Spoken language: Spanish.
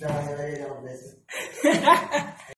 No, no, de dos veces.